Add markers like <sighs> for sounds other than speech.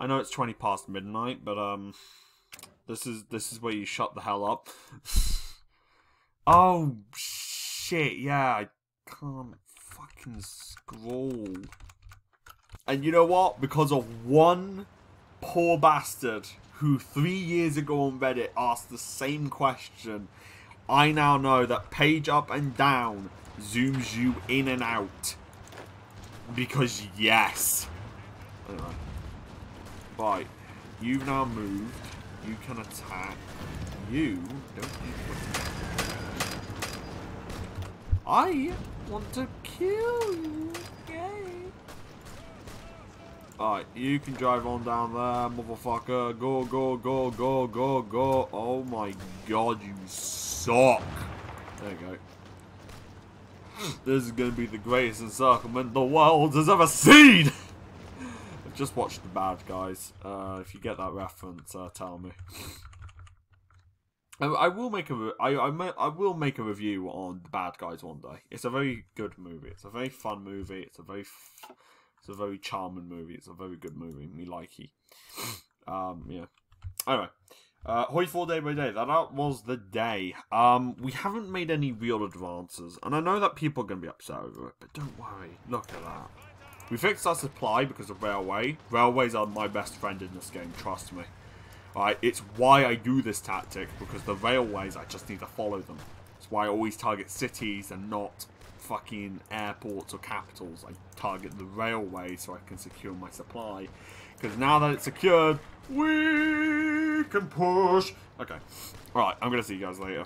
I know it's 20 past midnight, but um, this is this is where you shut the hell up. <sighs> oh shit! Yeah, I can't fucking scroll. And you know what? Because of one poor bastard who three years ago on Reddit asked the same question, I now know that page up and down zooms you in and out. Because yes. Anyway. Right. You've now moved. You can attack. You don't need to I want to kill you. Yay. Alright, you can drive on down there, motherfucker. Go, go, go, go, go, go. Oh my god, you suck. There you go. This is going to be the greatest encirclement the world has ever seen! <laughs> Just watched The Bad Guys. Uh, if you get that reference, uh, tell me. I, I will make a I, I, I will make a review on The Bad Guys one day. It's a very good movie. It's a very fun movie. It's a very it's a very charming movie. It's a very good movie. Me likey. Um, yeah. Anyway, uh, Hoi 4 Day by Day. That was the day. Um, we haven't made any real advances, and I know that people are going to be upset over it, but don't worry. Look at that. We fixed our supply because of railway. Railways are my best friend in this game, trust me. Alright, it's why I do this tactic, because the railways, I just need to follow them. It's why I always target cities and not fucking airports or capitals. I target the railway so I can secure my supply. Because now that it's secured, we can push. Okay. Alright, I'm going to see you guys later.